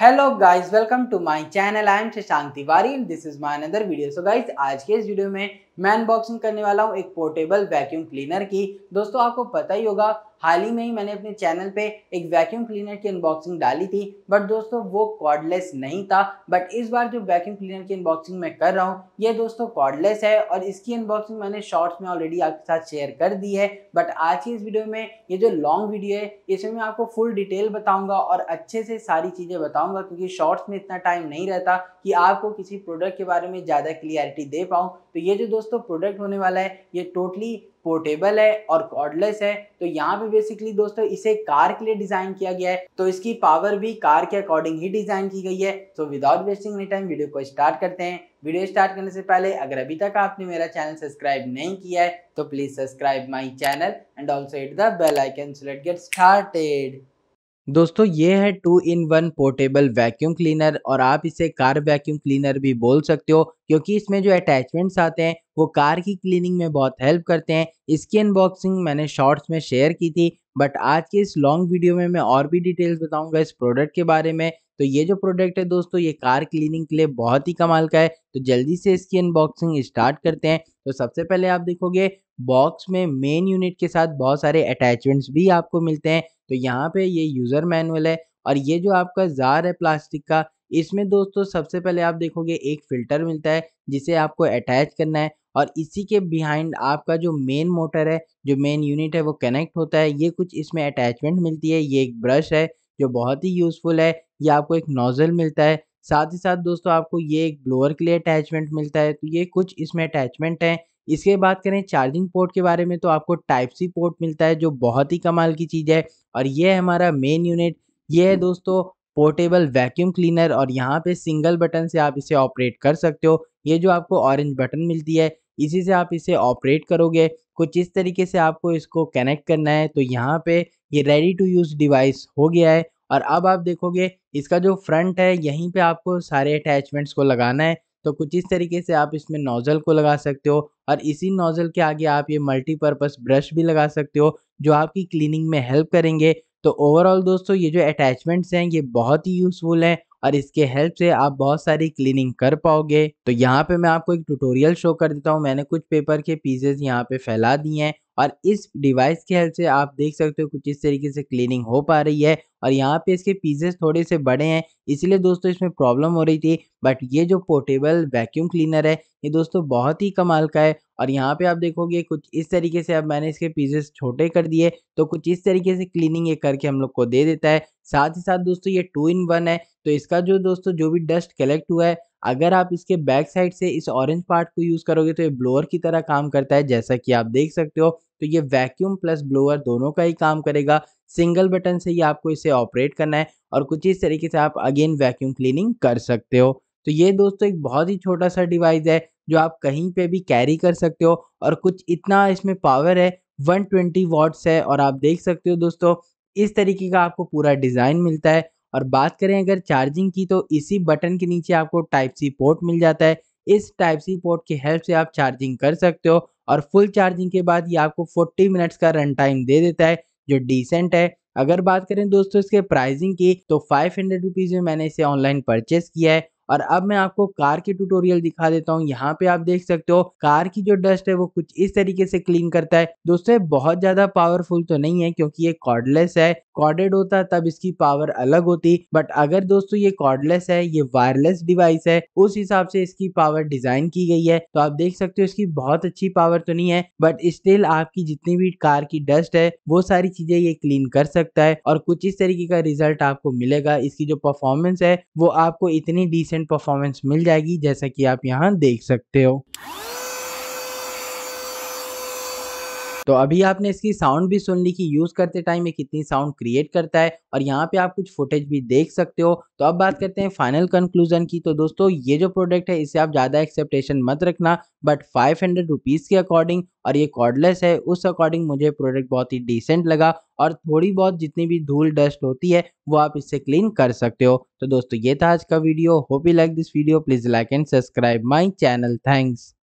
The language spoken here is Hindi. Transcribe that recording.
Hello guys welcome to my channel I am Shashank Tiwari this is my another video so guys आज के इस वीडियो में मैं अनबॉक्सिंग करने वाला हूँ एक पोर्टेबल वैक्यूम क्लीनर की। दोस्तों, आपको पता ही होगा, हाल ही में ही मैंने अपने चैनल पे एक वैक्यूम क्लीनर की अनबॉक्सिंग डाली थी बट दोस्तों, वो कॉर्डलेस नहीं था। बट इस बार जो वैक्यूम क्लीनर की अनबॉक्सिंग मैं कर रहा हूँ, ये दोस्तों कॉर्डलेस है और इसकी अनबॉक्सिंग मैंने शॉर्ट्स में ऑलरेडी आपके साथ शेयर कर दी है। बट आज की इस वीडियो में ये जो लॉन्ग वीडियो है इसमें मैं आपको फुल डिटेल बताऊँगा और अच्छे से सारी चीज़ें बताऊँगा, क्योंकि शॉर्ट्स में इतना टाइम नहीं रहता कि आपको किसी प्रोडक्ट के बारे में ज़्यादा क्लियरिटी दे पाऊँ। तो ये जो दोस्तों प्रोडक्ट होने वाला है, ये टोटली पोर्टेबल है और कॉर्डलेस है। तो यहाँ पे बेसिकली दोस्तों, इसे कार के लिए डिज़ाइन किया गया है। तो इसकी पावर भी कार के अकॉर्डिंग ही डिज़ाइन की गई है। तो without wasting any time video को स्टार्ट करते हैं। वीडियो स्टार्ट करने से पहले, अगर अभी तक आपने मेरा चैनल सब्सक्राइब नहीं किया है तो please subscribe my channel and also hit the bell icon so let get started दोस्तों, ये है two in one portable vacuum cleaner और आप इसे कार वैक्यूम क्लीनर भी बोल सकते हो, क्योंकि इसमें जो अटैचमेंट्स आते हैं, वो कार की क्लीनिंग में बहुत हेल्प करते हैं। इसकी अनबॉक्सिंग मैंने शॉर्ट्स में शेयर की थी, बट आज के इस लॉन्ग वीडियो में मैं और भी डिटेल्स बताऊँगा इस प्रोडक्ट के बारे में। तो ये जो प्रोडक्ट है दोस्तों, ये कार क्लीनिंग के लिए बहुत ही कमाल का है। तो जल्दी से इसकी अनबॉक्सिंग स्टार्ट करते हैं। तो सबसे पहले आप देखोगे, बॉक्स में मेन यूनिट के साथ बहुत सारे अटैचमेंट्स भी आपको मिलते हैं। तो यहाँ पे ये यूज़र मैनुअल है और ये जो आपका जार है प्लास्टिक का, इसमें दोस्तों सबसे पहले आप देखोगे एक फ़िल्टर मिलता है जिसे आपको अटैच करना है और इसी के बिहाइंड आपका जो मेन मोटर है, जो मेन यूनिट है वो कनेक्ट होता है। ये कुछ इसमें अटैचमेंट मिलती है। ये एक ब्रश है जो बहुत ही यूज़फुल है। ये आपको एक नोज़ल मिलता है। साथ ही साथ दोस्तों आपको ये एक ब्लोअर के लिए अटैचमेंट मिलता है। तो ये कुछ इसमें अटैचमेंट हैं। इसके बात करें चार्जिंग पोर्ट के बारे में तो आपको टाइप सी पोर्ट मिलता है, जो बहुत ही कमाल की चीज़ है और ये है हमारा मेन यूनिट ये है दोस्तों पोर्टेबल वैक्यूम क्लीनर और यहाँ पे सिंगल बटन से आप इसे ऑपरेट कर सकते हो। ये जो आपको ऑरेंज बटन मिलती है, इसी से आप इसे ऑपरेट करोगे। कुछ इस तरीके से आपको इसको कनेक्ट करना है तो यहाँ पे ये रेडी टू यूज़ डिवाइस हो गया है। और अब आप देखोगे इसका जो फ्रंट है, यहीं पे आपको सारे अटैचमेंट्स को लगाना है। तो कुछ इस तरीके से आप इसमें नोज़ल को लगा सकते हो और इसी नोज़ल के आगे आप ये मल्टीपर्पज़ ब्रश भी लगा सकते हो, जो आपकी क्लीनिंग में हेल्प करेंगे। तो ओवरऑल दोस्तों, ये जो अटैचमेंट्स हैं, ये बहुत ही यूज़फुल हैं और इसके हेल्प से आप बहुत सारी क्लीनिंग कर पाओगे। तो यहाँ पे मैं आपको एक ट्यूटोरियल शो कर देता हूँ। मैंने कुछ पेपर के पीसेस यहाँ पे फैला दिए हैं और इस डिवाइस की हेल्प से आप देख सकते हो कुछ इस तरीके से क्लीनिंग हो पा रही है और यहाँ पे इसके पीसेस थोड़े से बड़े हैं, इसलिए दोस्तों इसमें प्रॉब्लम हो रही थी बट ये जो पोर्टेबल वैक्यूम क्लीनर है, ये दोस्तों बहुत ही कमाल का है और यहाँ पे आप देखोगे कुछ इस तरीके से अब मैंने इसके पीसेस छोटे कर दिए तो कुछ इस तरीके से क्लीनिंग ये करके हम लोग को दे देता है। साथ ही साथ दोस्तों ये टू इन वन है तो इसका जो दोस्तों जो भी डस्ट कलेक्ट हुआ है, अगर आप इसके बैक साइड से इस ऑरेंज पार्ट को यूज़ करोगे तो ये ब्लोअर की तरह काम करता है, जैसा कि आप देख सकते हो। तो ये वैक्यूम प्लस ब्लोअर दोनों का ही काम करेगा। सिंगल बटन से ही आपको इसे ऑपरेट करना है और कुछ इस तरीके से आप अगेन वैक्यूम क्लीनिंग कर सकते हो। तो ये दोस्तों एक बहुत ही छोटा सा डिवाइस है जो आप कहीं पे भी कैरी कर सकते हो और कुछ इतना इसमें पावर है 120 वॉट्स है और आप देख सकते हो दोस्तों, इस तरीके का आपको पूरा डिज़ाइन मिलता है। और बात करें अगर चार्जिंग की तो इसी बटन के नीचे आपको टाइप सी पोर्ट मिल जाता है। इस टाइप सी पोर्ट की हेल्प से आप चार्जिंग कर सकते हो और फुल चार्जिंग के बाद ये आपको 40 मिनट्स का रन टाइम दे देता है, जो डिसेंट है। अगर बात करें दोस्तों इसके प्राइसिंग की तो फाइव हंड्रेड रुपीज़ में मैंने इसे ऑनलाइन परचेस किया है। और अब मैं आपको कार की ट्यूटोरियल दिखा देता हूँ। यहाँ पे आप देख सकते हो, कार की जो डस्ट है वो कुछ इस तरीके से क्लीन करता है। दोस्तों बहुत ज़्यादा पावरफुल तो नहीं है क्योंकि ये कॉर्डलेस है। कॉर्डेड होता तब इसकी पावर अलग होती। बट अगर दोस्तों ये कॉर्डलेस है, ये वायरलेस डिवाइस है, उस हिसाब से इसकी पावर डिज़ाइन की गई है। तो आप देख सकते हो इसकी बहुत अच्छी पावर तो नहीं है। बट स्टिल आपकी जितनी भी कार की डस्ट है, वो सारी चीज़ें ये क्लीन कर सकता है। और कुछ इस तरीके का रिज़ल्ट आपको मिलेगा। इसकी जो परफॉर्मेंस है, वो आपको इतनी डिसेंट परफॉर्मेंस मिल जाएगी जैसा कि आप यहाँ देख सकते हो। तो अभी आपने इसकी साउंड भी सुन ली कि यूज़ करते टाइम ये कितनी साउंड क्रिएट करता है और यहाँ पे आप कुछ फुटेज भी देख सकते हो। तो अब बात करते हैं फाइनल कंक्लूजन की। तो दोस्तों, ये जो प्रोडक्ट है, इसे आप ज़्यादा एक्सेप्टेशन मत रखना बट फाइव हंड्रेड रुपीज़ के अकॉर्डिंग और ये कॉर्डलेस है, उस अकॉर्डिंग मुझे प्रोडक्ट बहुत ही डिसेंट लगा और थोड़ी बहुत जितनी भी धूल डस्ट होती है, वो आप इससे क्लीन कर सकते हो। तो दोस्तों, ये था आज का video hope you like this video please like and subscribe my channel thanks